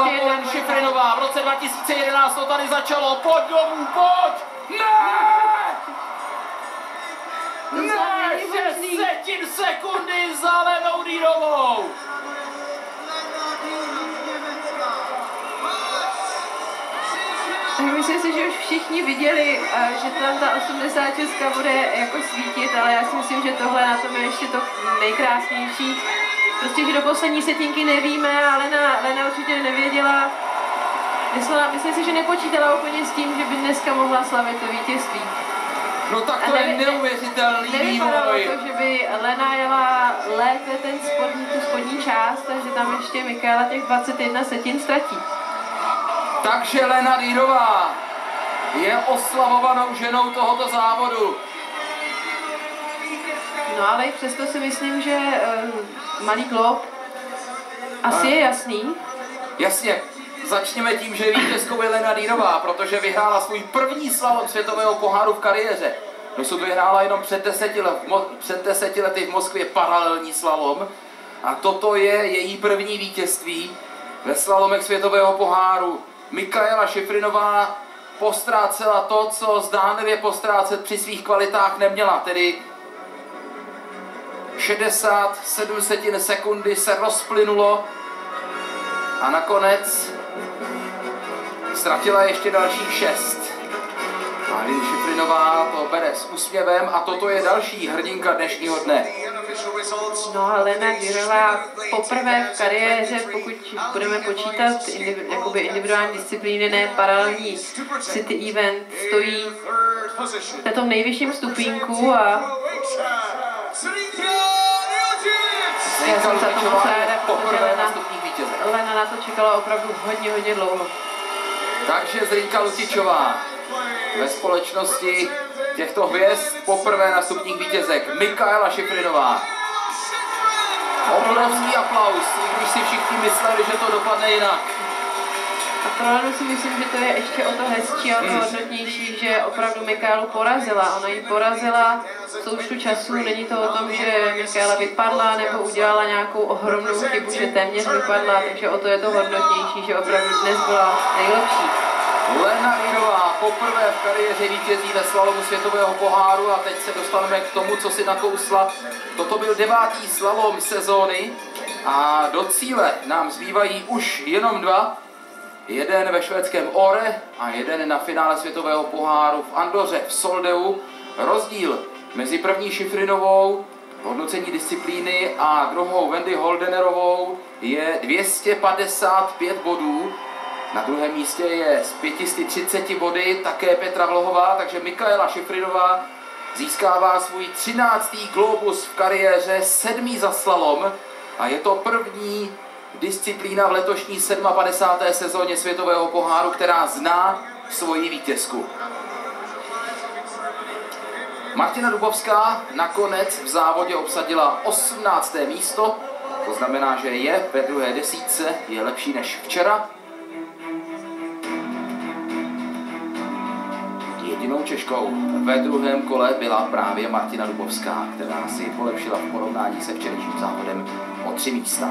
Len Šifrinová v roce 2011 to tady začalo. Pojď domů, pojď! Ne! Ne! Šest setin sekundy za Lenou Dýrovou! Myslím si, že už všichni viděli, eh, že tam ta 86 bude jako svítit, ale já si myslím, že tohle na tom je ještě to nejkrásnější. Prostě, že do poslední setinky nevíme, ale Lena, Lena určitě nevěděla. Myslela, myslím si, že nepočítala úplně s tím, že by dneska mohla slavit to vítězství. No tak to A je neuvěřitelný vývoj. to, že by Lena jela lépe ten spodní, tu spodní část, takže tam ještě Michaela těch 21 setin ztratí. Takže Lena Dýrová je oslavovanou ženou tohoto závodu. No ale i přesto si myslím, že uh, malý glob asi je jasný. Jasně, začněme tím, že vítězkou je Lena Dýrová, protože vyhrála svůj první slalom světového poháru v kariéře. Dosud vyhrála jenom před deseti, let, Mo- před deseti lety v Moskvě paralelní slalom. A toto je její první vítězství ve slalomech světového poháru. Mikaela Šifrinová postrácela to, co zdánlivě postrácet při svých kvalitách neměla, tedy 67 setin sekundy se rozplynulo a nakonec ztratila ještě dalších šest. A Lin Šifrinová to bere s úsměvem a toto je další hrdinka dnešního dne. No a Lena Dírová poprvé v kariéře, pokud budeme počítat indiv- jakoby individuální disciplíny, ne paralelní city event, stojí na tom nejvyšším stupínku a Já jsem za to moc ráda, protože poprvé Lena- na stupních vítěze. Lena na to čekala opravdu hodně, hodně dlouho. Takže Zrinka Lutičová ve společnosti těchto hvězd poprvé na stupních vítězek. Mikaela Šifrinová. Obrovský aplaus, i když si všichni mysleli, že to dopadne jinak. A pro Lenu si myslím, že to je ještě o to hezčí a o to hodnotnější, že opravdu Michaelu porazila. Ona ji porazila v součtu času. Není to o tom, že Michaela vypadla nebo udělala nějakou ohromnou chybu, že téměř vypadla, takže o to je to hodnotnější, že opravdu dnes byla nejlepší. Lena Rírová poprvé v kariéře vítězí ve slalomu světového poháru a teď se dostaneme k tomu, co si nakousla. Toto byl devátý slalom sezóny a do cíle nám zbývají už jenom dva. Jeden ve švédském Ore a jeden na finále světového poháru v Andoře v Soldeu. Rozdíl mezi první Šifrinovou hodnocení disciplíny a druhou Wendy Holdenerovou je 255 bodů. Na druhém místě je z 530 body také Petra Vlohová, takže Mikaela Šifrinová získává svůj 13. globus v kariéře, sedmý za slalom a je to první disciplína v letošní 57. sezóně světového poháru, která zná svoji vítězku. Martina Dubovská nakonec v závodě obsadila 18. místo, to znamená, že je ve druhé desítce, je lepší než včera. Jedinou Češkou ve druhém kole byla právě Martina Dubovská, která si polepšila v porovnání se včerejším závodem o tři místa.